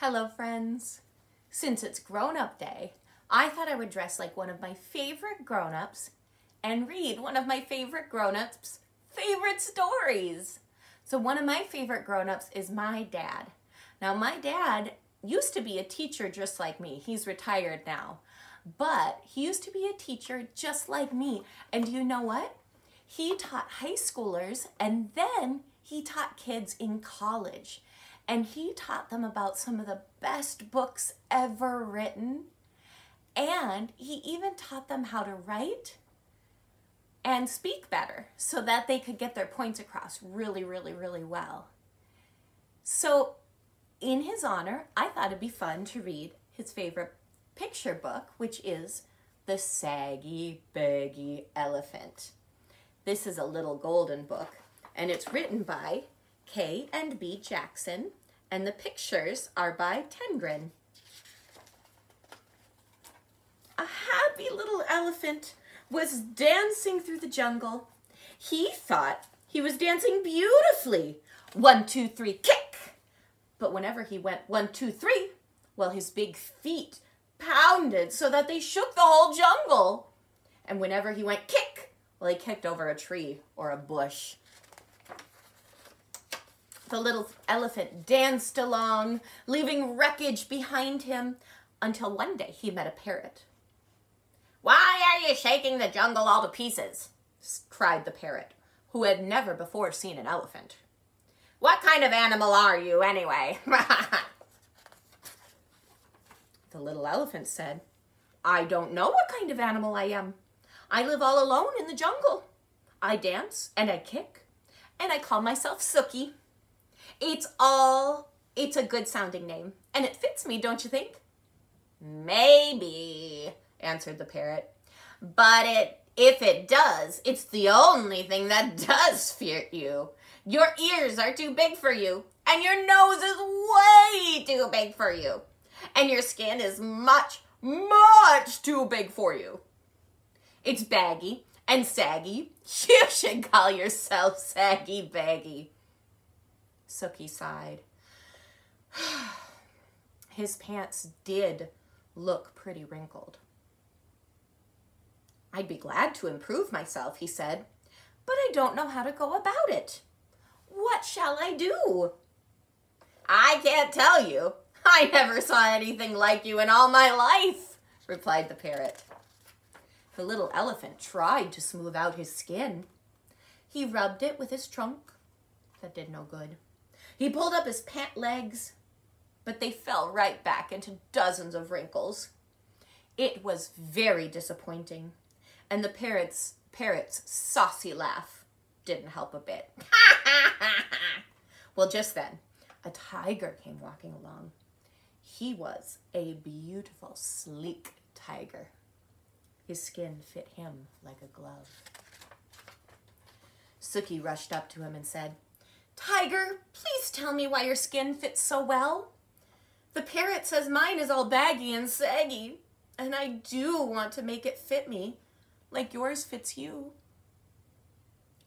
Hello, friends. Since it's grown up day, I thought I would dress like one of my favorite grown ups and read one of my favorite grown ups' favorite stories. So, one of my favorite grown ups is my dad. Now, my dad used to be a teacher just like me, he's retired now. But he used to be a teacher just like me. And do you know what? He taught high schoolers and then he taught kids in college. And he taught them about some of the best books ever written. And he even taught them how to write and speak better so that they could get their points across really, really, really well. So, in his honor, I thought it'd be fun to read his favorite picture book, which is The Saggy Baggy Elephant. This is a little golden book, and it's written by K and B Jackson, and the pictures are by Tenggren. A happy little elephant was dancing through the jungle. He thought he was dancing beautifully. One, two, three, kick! But whenever he went one, two, three, well, his big feet pounded so that they shook the whole jungle. And whenever he went kick, well, he kicked over a tree or a bush. The little elephant danced along, leaving wreckage behind him, until one day he met a parrot. Why are you shaking the jungle all to pieces? cried the parrot, who had never before seen an elephant. What kind of animal are you, anyway? the little elephant said, I don't know what kind of animal I am. I live all alone in the jungle. I dance and I kick, and I call myself Sooki. It's all, it's a good sounding name, and it fits me, don't you think? Maybe, answered the parrot. But it, if it does, it's the only thing that does fit you. Your ears are too big for you, and your nose is way too big for you, and your skin is much, much too big for you. It's baggy and saggy. You should call yourself Saggy Baggy. Sooki sighed. His pants did look pretty wrinkled. I'd be glad to improve myself, he said, but I don't know how to go about it. What shall I do? I can't tell you. I never saw anything like you in all my life, replied the parrot. The little elephant tried to smooth out his skin. He rubbed it with his trunk. That did no good. He pulled up his pant legs, but they fell right back into dozens of wrinkles. It was very disappointing, and the parrot's, parrot's saucy laugh didn't help a bit. well, just then, a tiger came walking along. He was a beautiful, sleek tiger. His skin fit him like a glove. Sooki rushed up to him and said, Tiger, please tell me why your skin fits so well. The parrot says mine is all baggy and saggy, and I do want to make it fit me like yours fits you.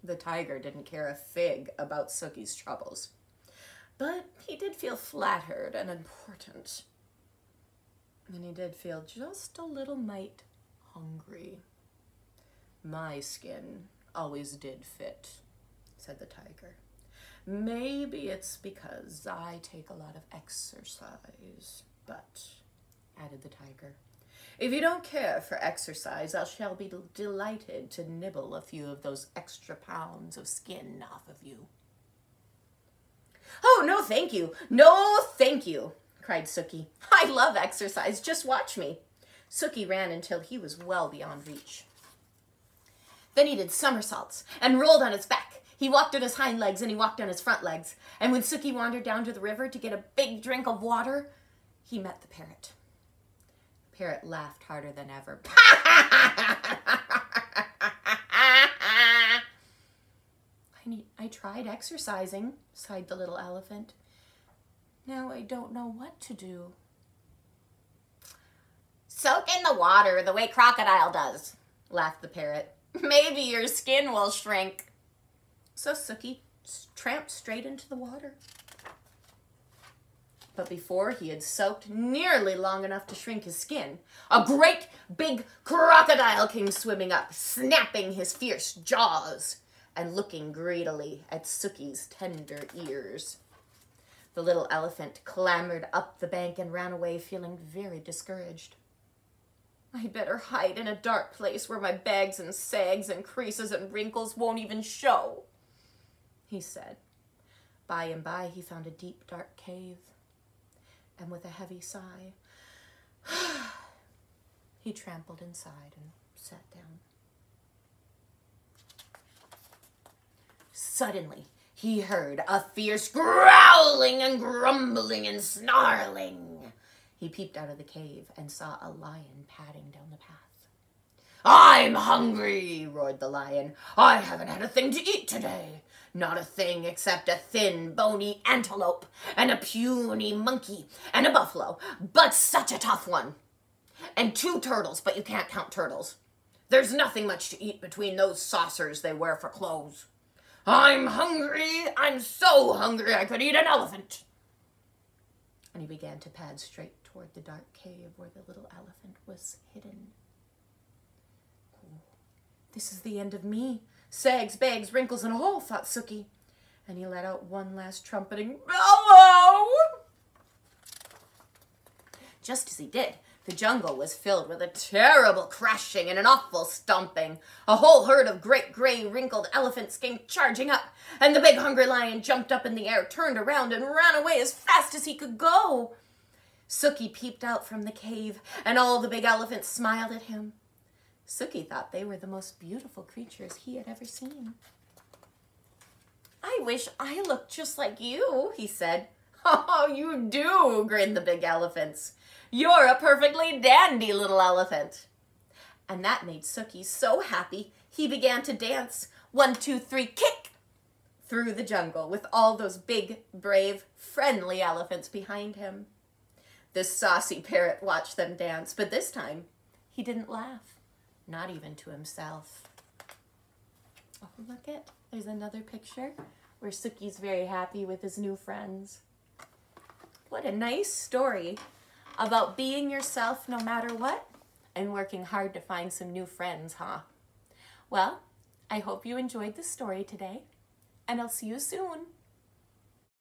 The tiger didn't care a fig about Sooki's troubles, but he did feel flattered and important. And he did feel just a little mite hungry. My skin always did fit, said the tiger. Maybe it's because I take a lot of exercise, but, added the tiger, if you don't care for exercise, I shall be delighted to nibble a few of those extra pounds of skin off of you. Oh, no, thank you. No, thank you, cried Sooki. I love exercise. Just watch me. Sooki ran until he was well beyond reach. Then he did somersaults and rolled on his back he walked on his hind legs and he walked on his front legs. And when Sooki wandered down to the river to get a big drink of water, he met the parrot. The parrot laughed harder than ever. I, need, I tried exercising, sighed the little elephant. Now I don't know what to do. Soak in the water the way crocodile does, laughed the parrot. Maybe your skin will shrink. So Sooki tramped straight into the water. But before he had soaked nearly long enough to shrink his skin, a great big crocodile came swimming up, snapping his fierce jaws and looking greedily at Sooki's tender ears. The little elephant clambered up the bank and ran away, feeling very discouraged. I'd better hide in a dark place where my bags and sags and creases and wrinkles won't even show, he said. By and by, he found a deep, dark cave, and with a heavy sigh, he trampled inside and sat down. Suddenly, he heard a fierce growling and grumbling and snarling. He peeped out of the cave and saw a lion padding down the path. I'm hungry, roared the lion. I haven't had a thing to eat today. Not a thing except a thin, bony antelope and a puny monkey and a buffalo, but such a tough one. And two turtles, but you can't count turtles. There's nothing much to eat between those saucers they wear for clothes. I'm hungry. I'm so hungry I could eat an elephant. And he began to pad straight toward the dark cave where the little elephant was hidden. This is the end of me. Sags, bags, wrinkles, and all, thought Sooki. And he let out one last trumpeting bellow. Just as he did, the jungle was filled with a terrible crashing and an awful stomping. A whole herd of great gray wrinkled elephants came charging up, and the big hungry lion jumped up in the air, turned around, and ran away as fast as he could go. Sooki peeped out from the cave, and all the big elephants smiled at him. Sooki thought they were the most beautiful creatures he had ever seen. I wish I looked just like you, he said. Oh, you do, grinned the big elephants. You're a perfectly dandy little elephant. And that made Sooki so happy, he began to dance one, two, three, kick through the jungle with all those big, brave, friendly elephants behind him. The saucy parrot watched them dance, but this time he didn't laugh, not even to himself. Oh, look it. There's another picture where Sooki's very happy with his new friends. What a nice story about being yourself no matter what and working hard to find some new friends, huh? Well, I hope you enjoyed the story today, and I'll see you soon.